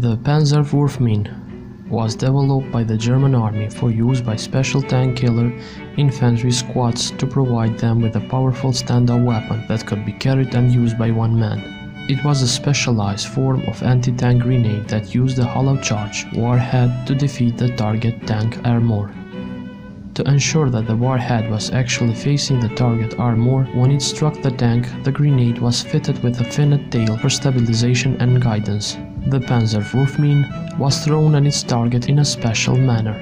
The Panzerwurfmine was developed by the German army for use by special tank killer infantry squads to provide them with a powerful standoff weapon that could be carried and used by one man. It was a specialized form of anti-tank grenade that used a hollow charge warhead to defeat the target tank armor. To ensure that the warhead was actually facing the target armor when it struck the tank, the grenade was fitted with a finned tail for stabilization and guidance. The Panzerwurfmine was thrown at its target in a special manner.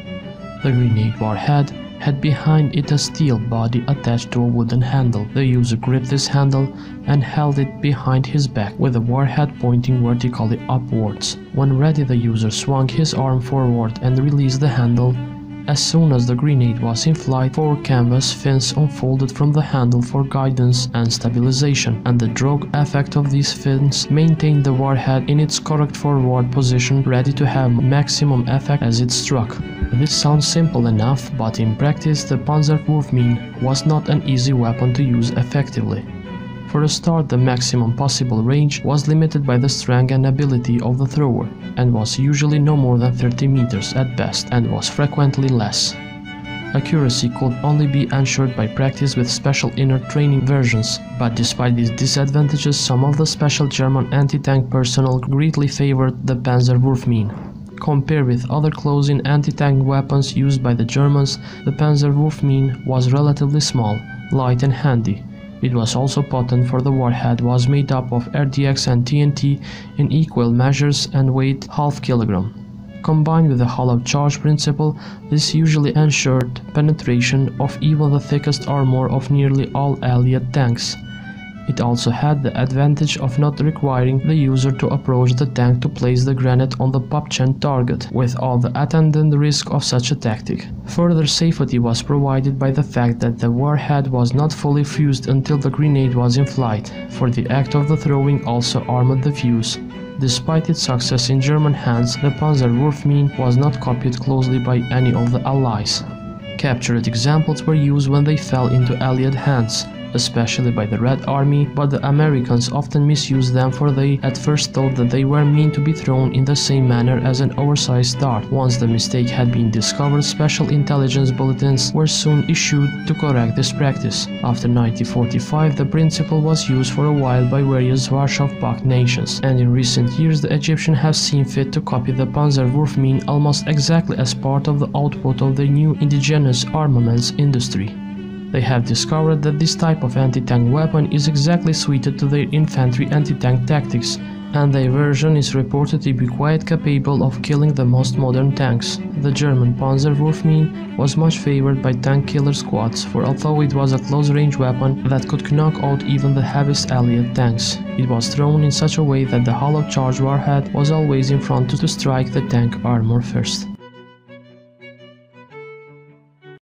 The grenade warhead had behind it a steel body attached to a wooden handle. The user gripped this handle and held it behind his back with the warhead pointing vertically upwards. When ready the user swung his arm forward and released the handle as soon as the grenade was in flight, four canvas fins unfolded from the handle for guidance and stabilization, and the drogue effect of these fins maintained the warhead in its correct forward position, ready to have maximum effect as it struck. This sounds simple enough, but in practice the Panzerwurfmine was not an easy weapon to use effectively. For a start, the maximum possible range was limited by the strength and ability of the thrower, and was usually no more than 30 meters at best, and was frequently less. Accuracy could only be ensured by practice with special inert training versions, but despite these disadvantages, some of the special German anti-tank personnel greatly favored the Panzerwurfmine. Compared with other close-in anti-tank weapons used by the Germans, the Panzerwurfmine was relatively small, light and handy, it was also potent for the warhead was made up of RDX and TNT in equal measures and weighed half kilogram. Combined with the hollow charge principle, this usually ensured penetration of even the thickest armor of nearly all Allied tanks. It also had the advantage of not requiring the user to approach the tank to place the grenade on the pop-chain target, with all the attendant risk of such a tactic. Further safety was provided by the fact that the warhead was not fully fused until the grenade was in flight, for the act of the throwing also armored the fuse. Despite its success in German hands, the Panzerwurfmine was not copied closely by any of the Allies. Captured examples were used when they fell into Allied hands, especially by the Red Army, but the Americans often misused them for they at first thought that they were meant to be thrown in the same manner as an oversized dart. Once the mistake had been discovered, special intelligence bulletins were soon issued to correct this practice. After 1945, the principle was used for a while by various Warsaw Pact nations, and in recent years the Egyptians have seen fit to copy the Panzerwurfmine almost exactly as part of the output of the new indigenous armaments industry. They have discovered that this type of anti-tank weapon is exactly suited to their infantry anti-tank tactics, and their version is reported to be quite capable of killing the most modern tanks. The German Panzerwurfmine was much favored by tank killer squads, for although it was a close-range weapon that could knock out even the heaviest Allied tanks, it was thrown in such a way that the hollow charge warhead was always in front to strike the tank armor first.